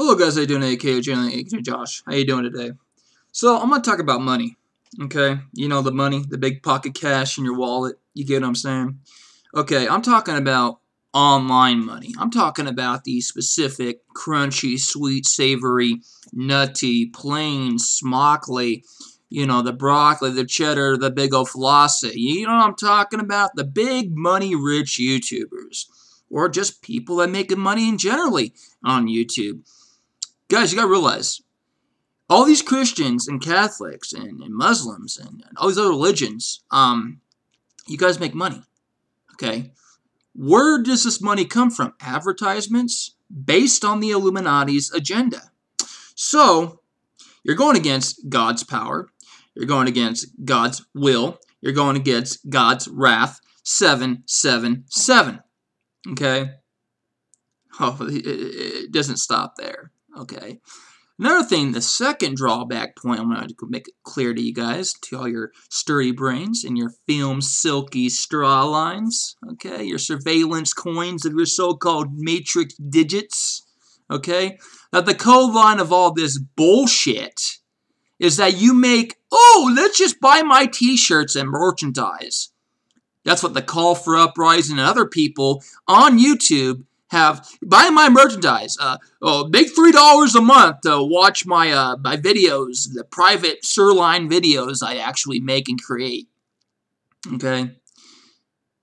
Hello guys, how you doing? AK Jalen, AK Josh. How you doing today? So I'm gonna talk about money. Okay, you know the money, the big pocket cash in your wallet. You get what I'm saying? Okay, I'm talking about online money. I'm talking about the specific, crunchy, sweet, savory, nutty, plain, smockly, you know, the broccoli, the cheddar, the big old flossy. You know what I'm talking about? The big money rich YouTubers. Or just people that make money in generally on YouTube guys, you gotta realize all these Christians and Catholics and, and Muslims and, and, all these other religions, um, you guys make money. Okay? Where does this money come from? Advertisements based on the Illuminati's agenda. So, you're going against God's power. You're going against God's will. You're going against God's wrath. 777. Okay? Oh, it doesn't stop there. Okay. Another thing, the second drawback point I'm going to make it clear to you guys, to all your sturdy brains and your film silky straw lines, okay, your surveillance coins of your so-called matrix digits, okay, that the code line of all this bullshit is that you make, oh, let's just buy my t-shirts and merchandise. That's what the Call for Uprising and other people on YouTube have buy my merchandise. Uh, oh, make three dollars a month to watch my uh, my videos, the private sirloin videos I actually make and create. Okay.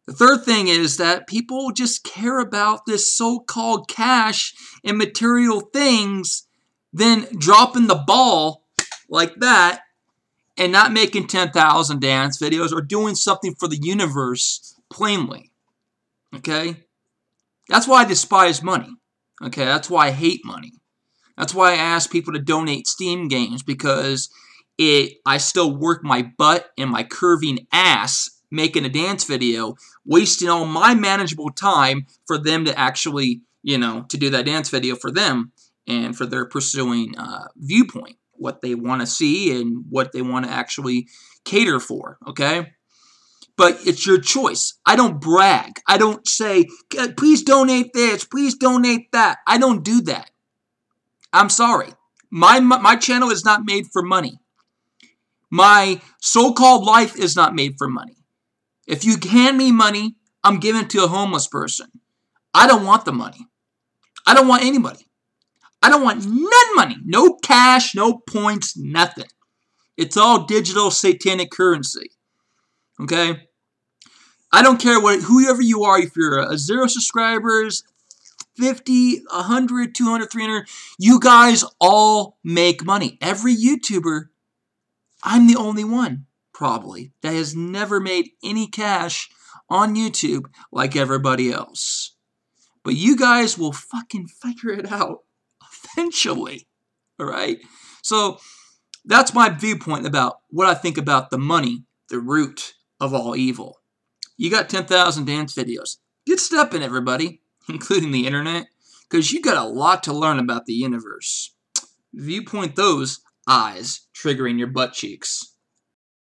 The third thing is that people just care about this so-called cash and material things, then dropping the ball like that and not making 10,000 dance videos or doing something for the universe plainly. Okay? That's why I despise money. Okay, that's why I hate money. That's why I ask people to donate Steam games because it I still work my butt and my curving ass making a dance video, wasting all my manageable time for them to actually, you know, to do that dance video for them and for their pursuing uh, viewpoint, what they want to see and what they want to actually cater for, okay? But it's your choice. I don't brag. I don't say, please donate this, please donate that. I don't do that. I'm sorry. My, my channel is not made for money. My so-called life is not made for money. If you hand me money, I'm giving it to a homeless person. I don't want the money. I don't want anybody. I don't want none money. No cash, no points, nothing. It's all digital satanic currency. Okay? I don't care what whoever you are, if you're a zero subscribers, 50, 100, 200, 300, you guys all make money. Every YouTuber, I'm the only one, probably, that has never made any cash on YouTube like everybody else. But you guys will fucking figure it out eventually. All right? So that's my viewpoint about what I think about the money, the root of all evil. You got 10,000 dance videos. Get stepping, everybody, including the internet, because you got a lot to learn about the universe. Viewpoint those eyes triggering your butt cheeks.